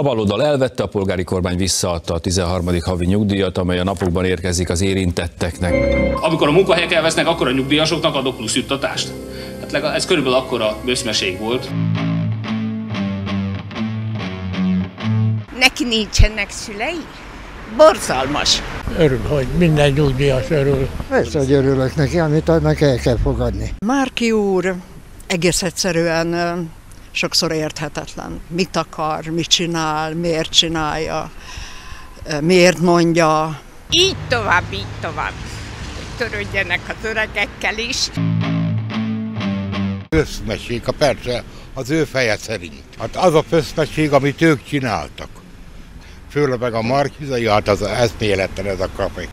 A baloldal elvette, a polgári kormány visszaadta a 13. havi nyugdíjat, amely a napokban érkezik az érintetteknek. Amikor a munkahelyek elvesznek, akkor a nyugdíjasoknak adok plusz juttatást. Hát legalább ez körülbelül akkora bőszmeség volt. Neki nincsenek szülei? Borzalmas. Örül, hogy minden nyugdíjas örül. Persze, hogy örülök neki, amit adnak, el kell fogadni. Márki úr egész egyszerűen sokszor érthetetlen. Mit akar, mit csinál, miért csinálja, miért mondja. Így tovább, így tovább. Törődjenek az öregekkel is. Összmesség, a persze az ő feje szerint. Hát az a összmesség, amit ők csináltak. Főleg meg a markizai, hát az eszméletlen ez a kapi.